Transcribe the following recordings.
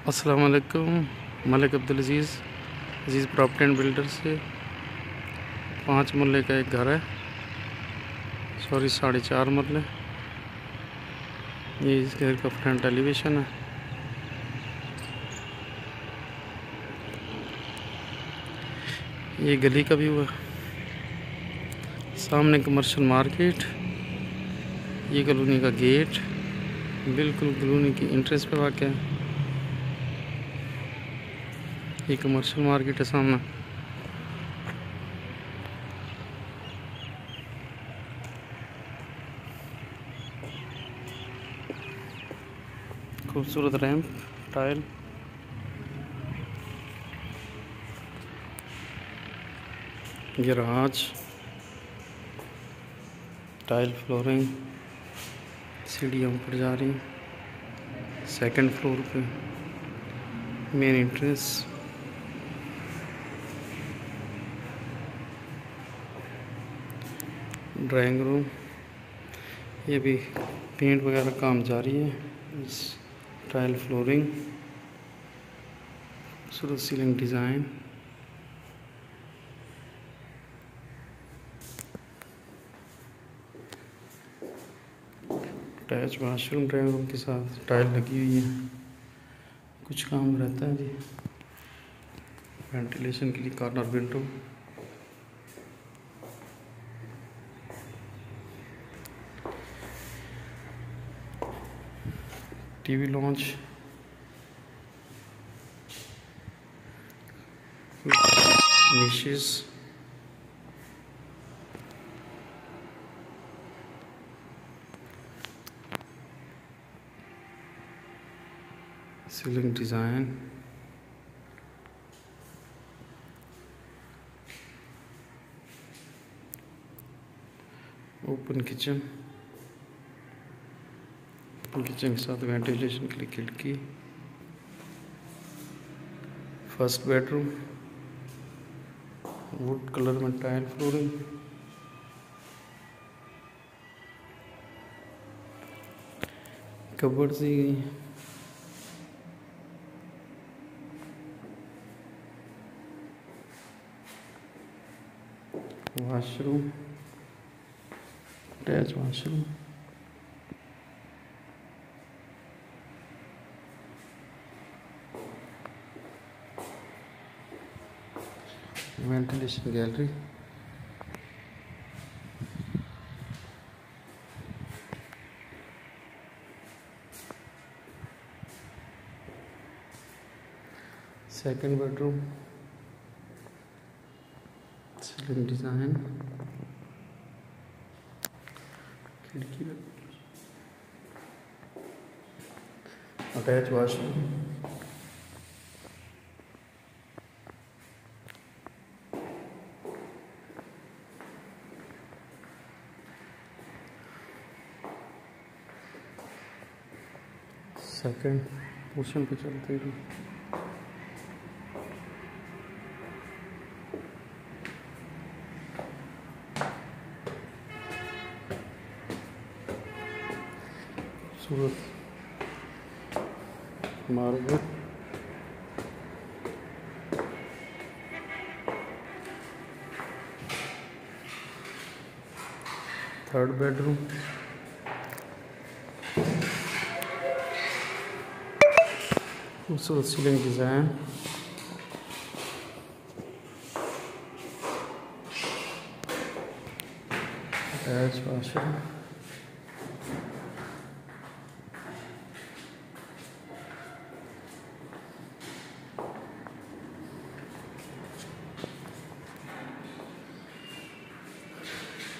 अस्सलाम वालेकुम Malik Abdul Aziz Aziz property and builder से। पाँच मरले का एक घर है। सॉरी, साढ़े चार मरले ये इस घर का फ्रंट एलिवेशन है। ये गली का व्यू है सामने कमर्शियल मार्केट ये कॉलोनी का गेट बिल्कुल कॉलोनी की इंट्रेस्ट पे वाक़ है ये कमर्शियल मार्केट है सामने। खूबसूरत ramp tile garage tile flooring सीढ़ियाँ ऊपर जा रही सेकंड फ्लोर पे। मेन एंट्रेंस ड्राइंग रूम ये भी पेंट वगैरह काम जारी है। टाइल फ्लोरिंग खूबसूरत ceiling design attach washroom drawing room के साथ टाइल लगी हुई है। कुछ काम रहता है जी। वेंटिलेशन के लिए corner window TV lounge niches ceiling design open kitchen kitchen के साथ वेंटिलेशन के लिए खिड़की। फ़र्स्ट बेडरूम वुड कलर में टाइल फ्लोरिंग कबर्ड दी गई। Washroom attach washroom ventilation gallery second bedroom second design खिड़की अटैच वाशरूम सेकंड पोर्शन पे चलते हैं। सूरत मार्ग third bedroom Also the ceiling design. That's washroom.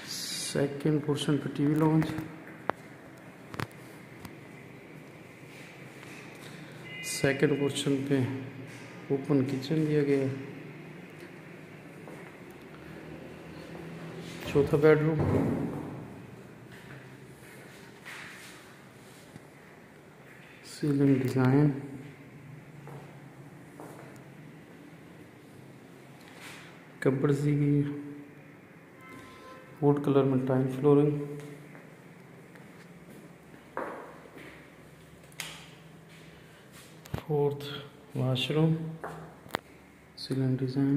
second portion for TV lounge second question पे open kitchen दिया गया चौथा बेडरूम सीलिंग डिज़ाइन कपड़ दी गई वुड कलर में tile flooring fourth washroom ceiling design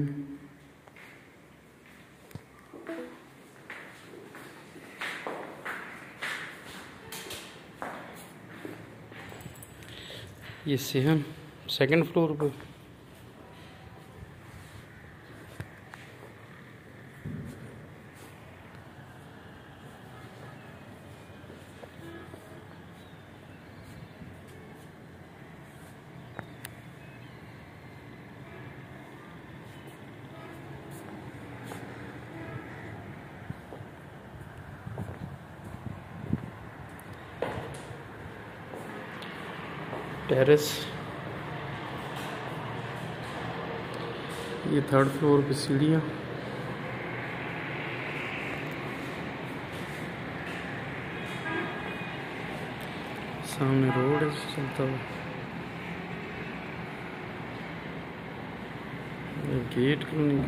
ये सेहन सेकंड फ्लोर पे। टेरेस। ये थर्ड फ्लोर पे सीढ़ियाँ। सामने रोड है, चलता हुआ। गेट क्यों नहीं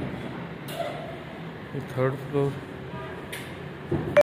थर्ड फ्लोर